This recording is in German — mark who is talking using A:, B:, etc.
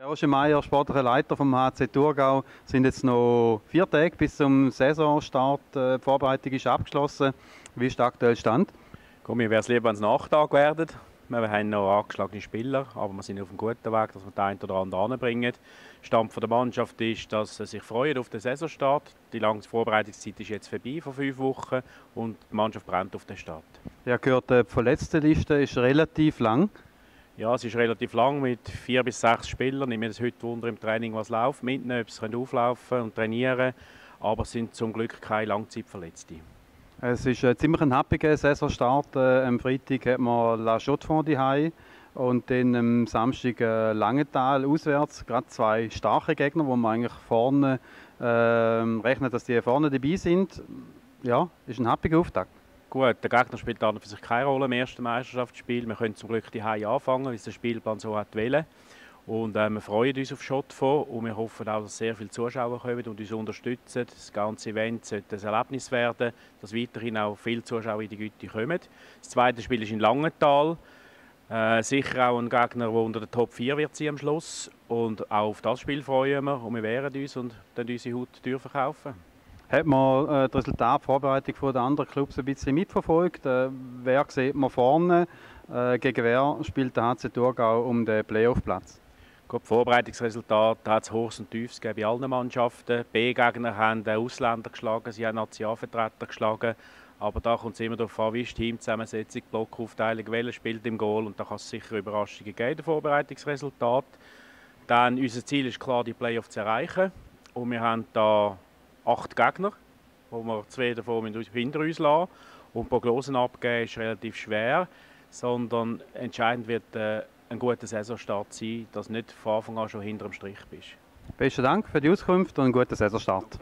A: Herr Roger Meier, sportlicher Leiter vom HC Thurgau, sind jetzt noch vier Tage bis zum Saisonstart. Äh, die Vorbereitung ist abgeschlossen. Wie ist der aktuelle Stand?
B: Komm, mir wäre es lieber, wenn es Nachtag werden. Wir haben noch angeschlagene Spieler, aber wir sind auf einem guten Weg, dass wir den einen oder anderen anbringen. Stand der Mannschaft ist, dass sie sich freuen auf den Saisonstart. Die lange Vorbereitungszeit ist jetzt vorbei, von fünf Wochen, und die Mannschaft brennt auf den Start.
A: Ja, gehört, die Verletztenliste ist relativ lang.
B: Ja, es ist relativ lang mit vier bis sechs Spielern. Ich mir das heute Wunder im Training, was läuft, mitnehmen, ob sie auflaufen und trainieren aber es sind zum Glück keine Langzeitverletzte.
A: Es ist ein ziemlich ein happiger Saisonstart. Äh, am Freitag hat man La Chaux-de-Fonds daheim und dann am Samstag äh, Langenthal auswärts. Gerade zwei starke Gegner, wo man eigentlich vorne äh, rechnet, dass die vorne dabei sind. Ja, ist ein happiger Auftakt.
B: Gut, der Gegner spielt an für sich keine Rolle im ersten Meisterschaftsspiel. Wir können zum Glück die anfangen, weil es der Spielplan so hat wollen. Und äh, wir freuen uns auf Schottfonds und wir hoffen auch, dass sehr viele Zuschauer kommen und uns unterstützen. Das ganze Event sollte ein Erlebnis werden, dass weiterhin auch viele Zuschauer in die Güte kommen. Das zweite Spiel ist in Langenthal. Äh, sicher auch ein Gegner, der unter der Top 4 wird sein am Schluss. Und auch auf das Spiel freuen wir und wir wehren uns und dann unsere Haut verkaufen.
A: Hat man äh, das Resultat, die Vorbereitung der anderen Clubs ein bisschen mitverfolgt? Äh, wer sieht man vorne? Äh, gegen wer spielt der HC Thurgau um den Playoff-Platz?
B: Gut, Vorbereitungsresultat hat es Hochs und Tiefs bei allen Mannschaften. B-Gegner haben Ausländer geschlagen, sie haben Nationalvertreter geschlagen. Aber da kommt es immer darauf an, wie ist die Teamzusammensetzung, Blockaufteilung, wer spielt im Goal. Und da kann es sicher Überraschungen geben, das Vorbereitungsresultat. Dann, unser Ziel ist klar, die Playoffs zu erreichen. Und wir haben da acht Gegner, wo wir zwei davon hinter uns lassen. Und Prognosen abgeben ist relativ schwer, sondern entscheidend wird äh, ein guter Saisonstart sein, dass du nicht von Anfang an schon hinter dem Strich bist.
A: Besten Dank für die Auskunft und einen guten Saisonstart.